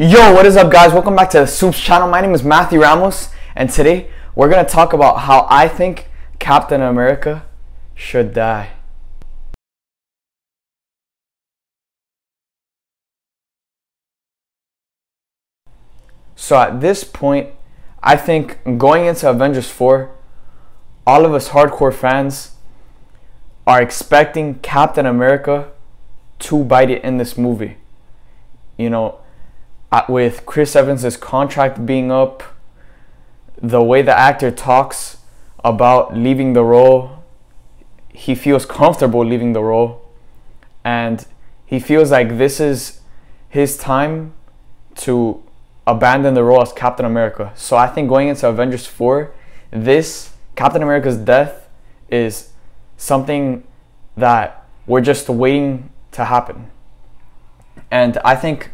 Yo, what is up guys? Welcome back to the Supes channel. My name is Matthew Ramos and today we're going to talk about how I think Captain America should die. So at this point, I think going into Avengers 4, all of us hardcore fans are expecting Captain America to bite it in this movie. You know, Uh, with Chris Evans' contract being up, the way the actor talks about leaving the role, he feels comfortable leaving the role, and he feels like this is his time to abandon the role as Captain America. So I think going into Avengers 4, this Captain America's death is something that we're just waiting to happen. And I think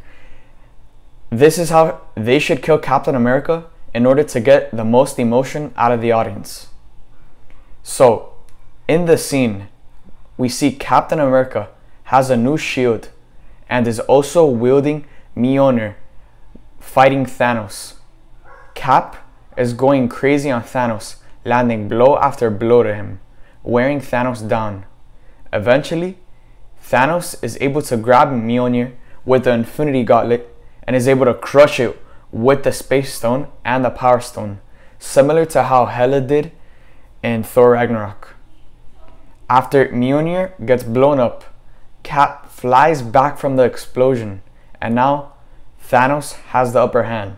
this is how they should kill Captain America in order to get the most emotion out of the audience. So, in the scene, we see Captain America has a new shield and is also wielding Mjolnir fighting Thanos. Cap is going crazy on Thanos, landing blow after blow to him, wearing Thanos down. Eventually, Thanos is able to grab Mjolnir with the Infinity Gauntlet and is able to crush it with the Space Stone and the Power Stone, similar to how Hela did in Thor Ragnarok. After Mjolnir gets blown up, Cap flies back from the explosion, and now Thanos has the upper hand.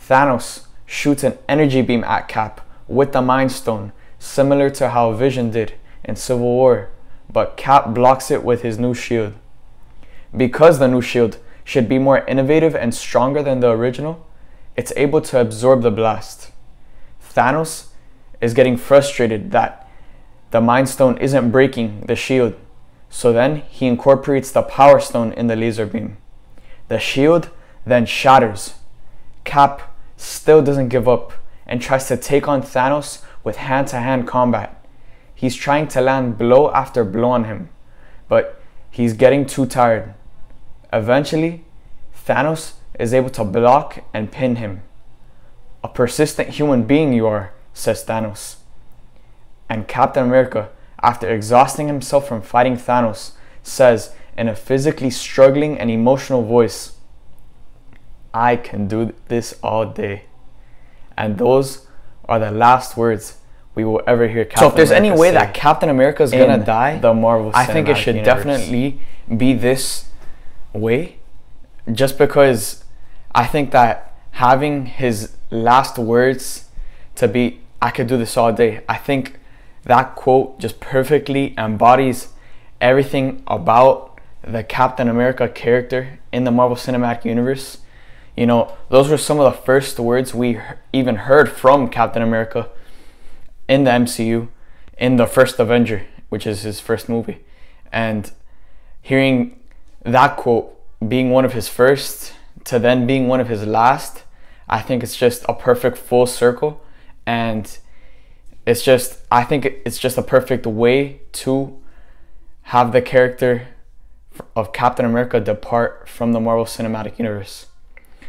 Thanos shoots an energy beam at Cap with the Mind Stone, similar to how Vision did in Civil War, but Cap blocks it with his new shield. Because the new shield should be more innovative and stronger than the original, it's able to absorb the blast. Thanos is getting frustrated that the Mind Stone isn't breaking the shield, so then he incorporates the Power Stone in the laser beam. The shield then shatters. Cap still doesn't give up and tries to take on Thanos with hand to hand combat. He's trying to land blow after blow on him, but he's getting too tired. Eventually, Thanos is able to block and pin him. A persistent human being you are, says Thanos. And Captain America, after exhausting himself from fighting Thanos, says in a physically struggling and emotional voice, I can do this all day. And those are the last words we will ever hear Captain So if there's America any way that Captain America is gonna die, the Marvel I think it should Universe. definitely be this way just because I think that having his last words to be I could do this all day. I think that quote just perfectly embodies everything about the Captain America character in the Marvel Cinematic Universe. You know, those were some of the first words we even heard from Captain America in the MCU in the first Avenger, which is his first movie. And hearing that quote being one of his first to then being one of his last, I think it's just a perfect full circle. And it's just, I think it's just a perfect way to have the character of Captain America depart from the Marvel Cinematic Universe.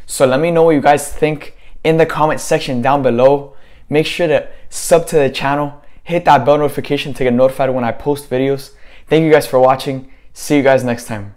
So let me know what you guys think in the comment section down below. Make sure to sub to the channel, hit that bell notification to get notified when I post videos. Thank you guys for watching. See you guys next time.